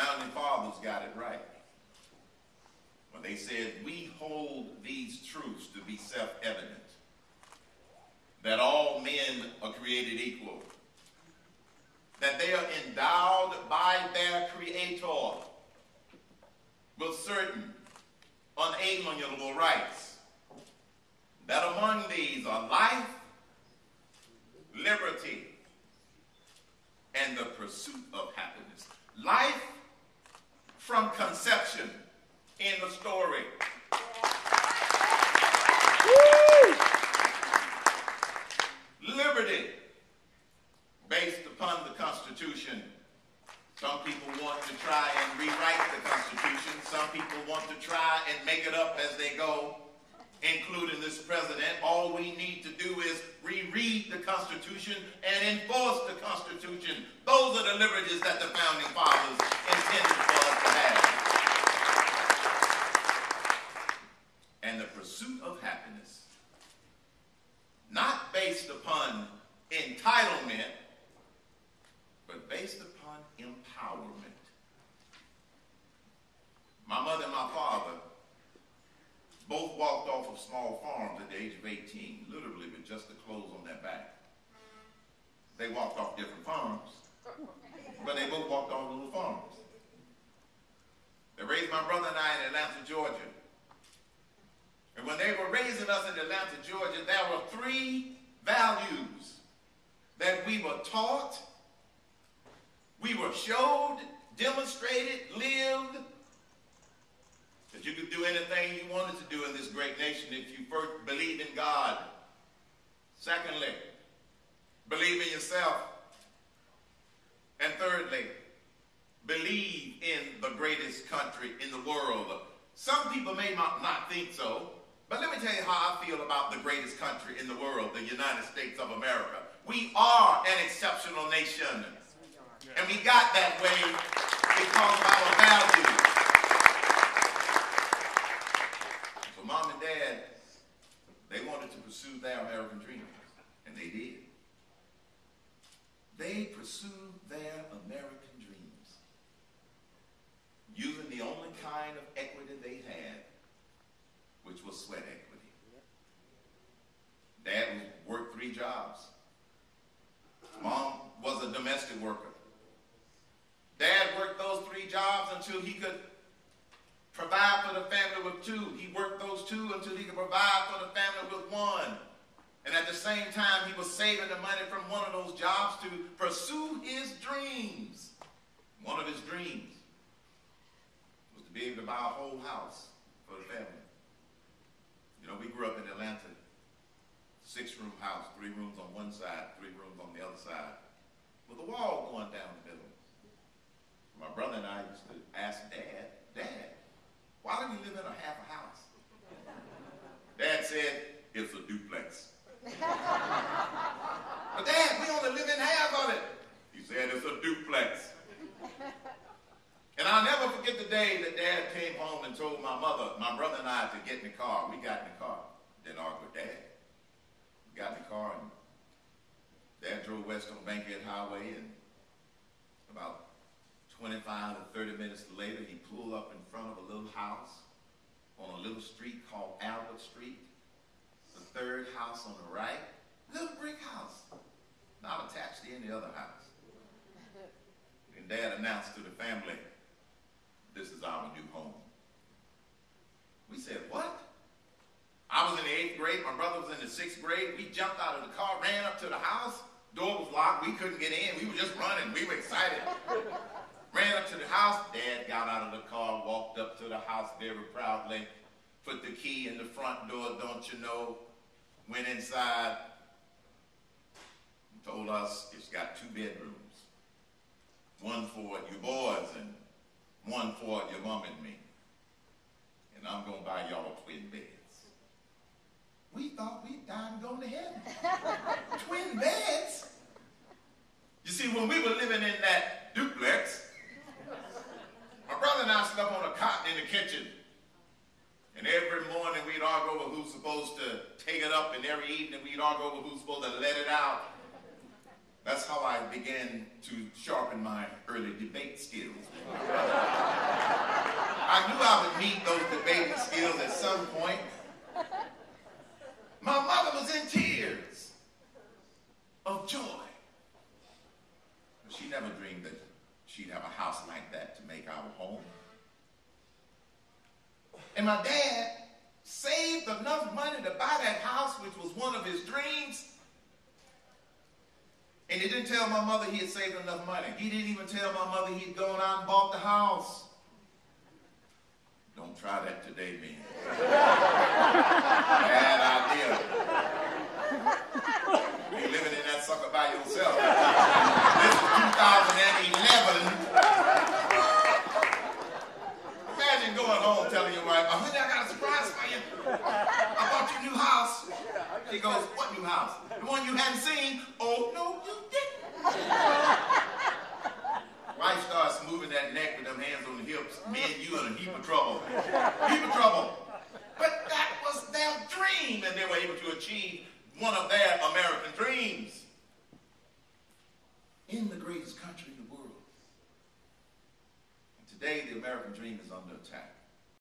founding fathers got it right when they said, We hold these truths to be self evident that all men are created equal, that they are endowed by their Creator with certain unalienable rights, that among these are life, liberty, and the pursuit of happiness. Life from conception in the story. Liberty based upon the Constitution. Some people want to try and rewrite the Constitution. Some people want to try and make it up as they go, including this president. All we need to do is reread the Constitution and enforce the Constitution. Those are the liberties that the founding fathers intended for us to have. And the pursuit of happiness, not based upon entitlement, but based upon empowerment. My mother and my father both walked off of small farms at the age of 18, literally with just the clothes on their back. They walked off different farms, but they both walked off little farms. They raised my brother and I in Atlanta, Georgia. And when they were raising us in Atlanta, Georgia, there were three values that we were taught, we were showed, demonstrated, lived, that you could do anything you wanted to do in this great nation if you first believe in God. Secondly, believe in yourself. And thirdly, believe in the greatest country in the world. Some people may not, not think so, but let me tell you how I feel about the greatest country in the world, the United States of America. We are an exceptional nation. And we got that way because of our values. So mom and dad, they wanted to pursue their American dreams, and they did. They pursued their American dreams using the only kind of equity sweat equity. Dad worked three jobs. Mom was a domestic worker. Dad worked those three jobs until he could provide for the family with two. He worked those two until he could provide for the family with one. And at the same time, he was saving the money from one of those jobs to pursue his dreams. One of his dreams was to be able to buy a whole house for the family. You know, we grew up in Atlanta. Six room house, three rooms on one side, three rooms on the other side, with a wall going down the middle. My brother and I used to ask Dad, Dad, why do we live in a half a house? Dad said, it's a duplex. but Dad, we only live in half of it. He said, it's a duplex. And I'll never forget the day that Dad came home and told my mother, my brother and I to get in the car. We got in the car. Didn't argue with Dad. We got in the car and Dad drove west on Bankhead Highway and about 25 to 30 minutes later, he pulled up in front of a little house on a little street called Albert Street. The third house on the right, little brick house, not attached to any other house. And Dad announced to the family, this is our new home. We said, what? I was in the eighth grade, my brother was in the sixth grade. We jumped out of the car, ran up to the house. Door was locked, we couldn't get in. We were just running, we were excited. ran up to the house. Dad got out of the car, walked up to the house very proudly, put the key in the front door, don't you know, went inside, told us it's got two bedrooms. One for you boys and one for your mom and me. And I'm going to buy y'all twin beds. We thought we'd die and gone to heaven. twin beds? You see, when we were living in that duplex, my brother and I slept on a cot in the kitchen. And every morning we'd argue over who's supposed to take it up, and every evening we'd argue over who's supposed to let it out. Began to sharpen my early debate skills. I knew I would need those debating skills at some point. My mother was in tears of joy. She never dreamed that she'd have a house like that to make our home. And my dad saved enough money to buy that house, which was one of his dreams. And he didn't tell my mother he had saved enough money. He didn't even tell my mother he'd gone out and bought the house. Don't try that today, man. You living in that sucker by yourself. This is 2011. Imagine going home telling your wife, oh, honey, I got a surprise for you. I bought you a new house. She goes, what new house? The one you hadn't seen? Oh, no, you didn't. Wife starts moving that neck with them hands on the hips. Me and you in a heap of trouble. Heap of trouble. But that was their dream, and they were able to achieve one of their American dreams in the greatest country in the world. And today, the American dream is under attack.